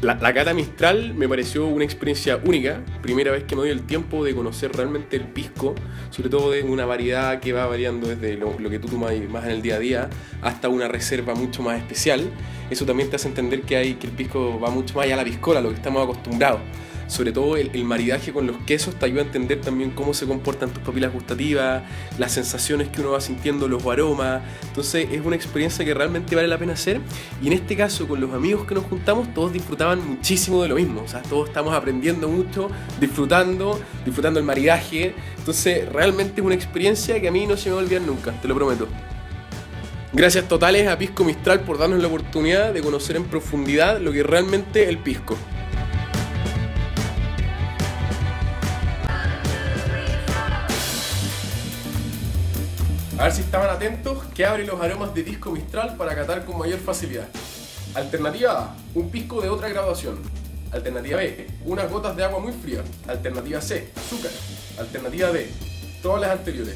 La, la cata Mistral me pareció una experiencia única, primera vez que me doy el tiempo de conocer realmente el pisco, sobre todo de una variedad que va variando desde lo, que tú tomas más en el día a día hasta una reserva mucho más especial. Eso también te hace entender que, hay, que el pisco va mucho más allá de la piscola, lo que estamos acostumbrados sobre todo el, maridaje con los quesos te ayuda a entender también cómo se comportan tus papilas gustativas, las sensaciones que uno va sintiendo, los aromas. Entonces es una experiencia que realmente vale la pena hacer. Y en este caso, con los amigos que nos juntamos, todos disfrutaban muchísimo de lo mismo. O sea, todos estamos aprendiendo mucho, disfrutando, disfrutando el maridaje. Entonces realmente es una experiencia que a mí no se me va a olvidar nunca, te lo prometo. Gracias totales a Pisco Mistral por darnos la oportunidad de conocer en profundidad lo que es realmente el pisco. A ver si estaban atentos, que abre los aromas de pisco mistral para catar con mayor facilidad. Alternativa A, un pisco de otra graduación. Alternativa B, unas gotas de agua muy fría. Alternativa C, azúcar. Alternativa D, todas las anteriores.